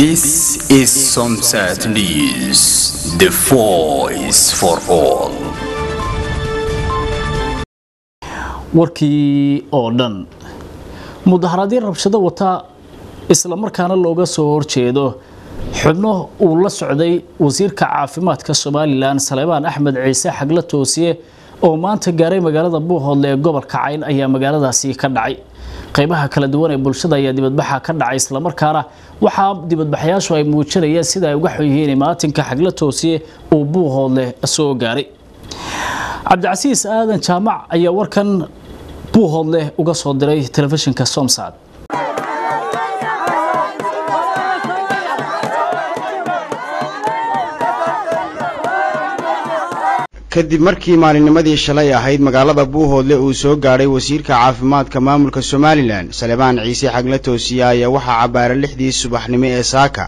This is Sunset News, the voice for all. warkii oo dhan mudaharaadyo rabshado wata isla markaana looga soo horjeedo. Xubno uu la socday wasiirka caafimaadka somalilan saleebaan axmed ciise xagla toosiye oo maanta gaaray magaalada buuhoodle ee gobolka cayn ayaa magaaladaasi ka dhacay qaybaha kala duwan ee bulshada ayaa dibadbaxa ka dhacay islamarkaana waxaa dibadbaxayaashu ay muujinayeen sida ay uga xoyihiin imaatinka xagla toosiye uu buuhoodle soo gaaray. Cabdicasiis aadan jaamac ayaa warkan buuhoodle uga soo diray telefishinka somsad kadib markii maalinnimadii shalay ahayd magaalada buuhoodle uu soo gaadhay wasiirka caafimaadka maamulka somalilan salebaan ciise xagla toosiye ayaa waxaa cabbaara lixdii subaxnimo ee saaka.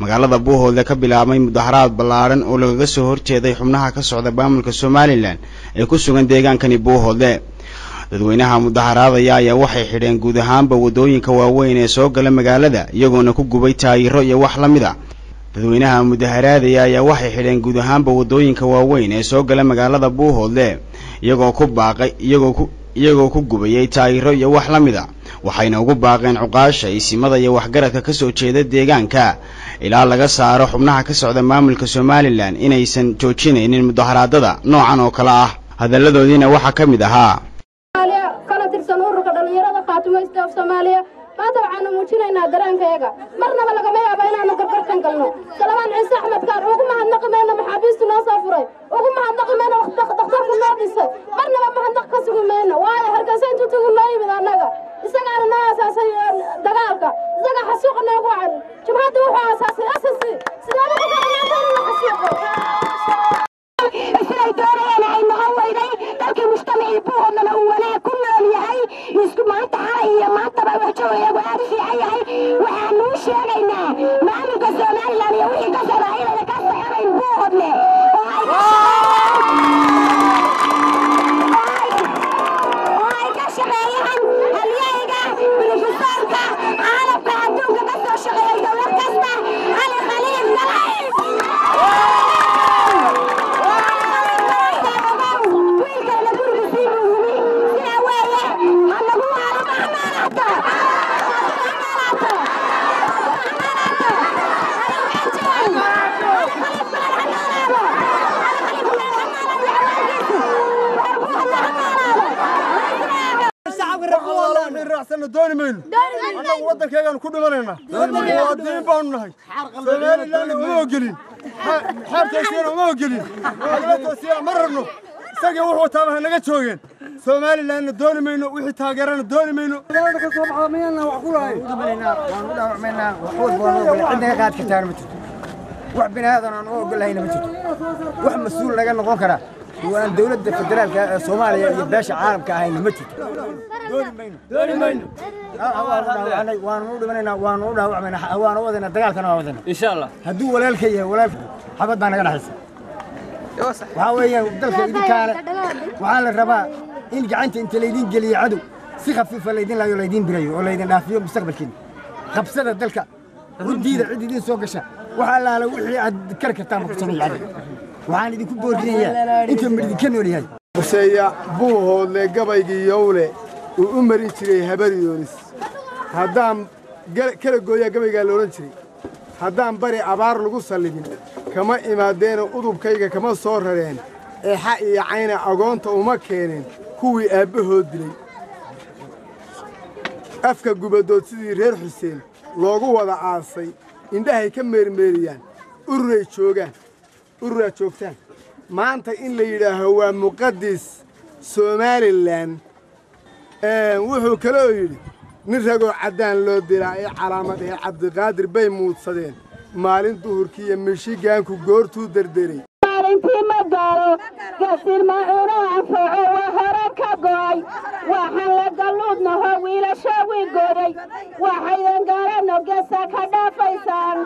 Magaalada buuhoodle ka bilaabmay mudaharaad ballaadhan oo lagaga soo horjeeday xubnaha ka socda maamulka somalilan ee ku sugan deegaankani buuhoodle. Dadweynaha mudaharaadaya ayaa waxay xidheen guud ahaanba waddooyinka waaweyn ee soo gala magaalada iyagoona ku gubay taayiro iyo wax la mid a dadweynaha mudaharaadaya ayaa waxay xidheen guud ahaanba waddooyinka waaweyn ee soo gala magaalada buuhoodle iyagoo ku baaqay iyagoo ku iyagoo ku gubayay taayiro iyo wax la mid a waxayna ugu baaqeen cuqaasha isimada iyo waxgaradka ka soo jeeda deegaanka. Ilaa laga saaro xubnaha ka socda maamulka somalilan inaysan joojinaynin mudaharaadada noocan oo kale ah. Hadalladoodiina waxaa ka mid ahaa maanta waxaanu muujinaynaa dareenkayaga marnaba lagama yaabo inaanu gargarkan galno salabaan ciise axmed kaar ugu mahadnaqi mayno maxaabiistu noo soo furay ugu mahadnaqi mayno dhakhtarku noo dhisay waxjoogayagu aad u fiican yahay waxaanu u sheegaynaa maamulka somalilan iyo wixii ka socda inayna ka soconayn buuhoodle oo dooni mayno annagu waddankaygaanu ku dhimanayna. Muwaadiniin baanu nahay. Somalilanna uma ogolin xeertoosiyana uma ogolin xeertoosiyana ma rabno. Isagii wuxuu wataaba ha naga joogeen. Somalilanna dooni mayno wixii taageerana dooni mayno wax bini aadan aan u ogolahayna ma jirto. Wax mas'uul naga noqon karaa waan dowladda federaalka ee soomaaliya iyo beesha caalamka ahayna ma jirto dooni mayno waanu u dhimanaynaa waanu u dhaawacmaynaa waanu wadaynaa dagaalkana waa wadaynaa. Insha allah hadduu walaalka yahay walaalka xabad baa naga dhaxaysa waxaa weeyaan dalka idinkaale waxaa la rabaa in gacanta inta laydin geliyo cadow si khafiifa laydin laayo laydin birayo oo laydin dhaafiyo mustaqbalkiina. Qabsada dalka hurdiida cid idin soo gasha waxa allaala wixii aad kar kartaan ku sameeya cadow waxaan idinku boorinayaa inta mid idinka nool yahay. Hoseeya buuhoodle gabaygii yowle uu u marin jiray habariyoonis haddaan kala gooyaa gabaygaa la odhan jiray. Haddaan bari abaar lagu sallibin kama imaadeena udubkayga kama soo rareen eexa iyo cayna agoonta uma keeneen kuwii aabbahood dilay. Afka gubadood sidii reer xuseen loogu wada aasay indhahay ka meermeeriyaan ururay joogaan ururaad joogtaan. Maanta in la yidhaaho waa muqadis somalilan wuxuu kale oo yidhi nin ragoo caddaan loo dilaa ee calaamad ee cabdiqaadir bay muudsadeen. Maalin duhurkii iyo mishigaanku goortuu derderay. Maalintii ma gaalo gasilma cuno anfaco waa hore ka go'ay. Waxaan la galluudnaho wiilasha wiigooday waxaydan garanno gesa ka dhaafaysaan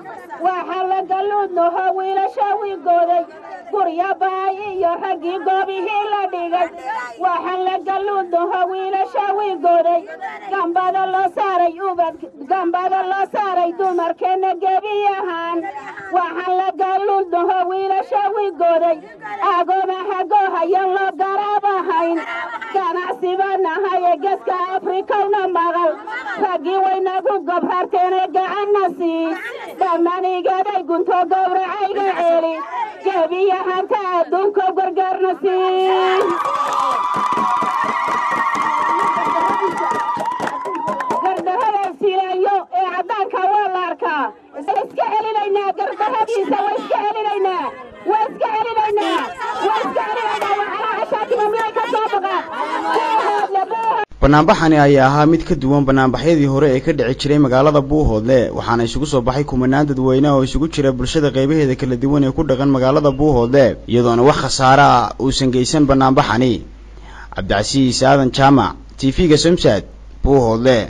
waxaan la galluudnaho wiigooday guryabaay iyo raggii goobihii la dhigay waxaan la galluudaho wiilasha saaray ubad gambada loo saaray dumarkeenna gebi ahaan waxaan la galluudaho wiilasha wiigooday agoomaha goohayan loo garaab ahayn ganacsiba nahaye geeska afrikawna maqal raggii waynagu gobharteene gacanna sii dhammaanigaday gunto gowracayga celi gebiyahanta adduunka gargaarna sii banaanbaxani ayaa ahaa mid ka duwan banaanbaxyadii hore ee ka dhici jiray magaalada buuhoodle waxaana isugu soo baxay kumanaan dadweyne oo isugu jira bulshada qaybaheeda kala duwan ee ku dhaqan magaalada buuhoodle iyadoona wax khasaare ah uusan geysan banaanbaxani. Cabdicasiis aadan jaamac t v-ga somsad buuhoodle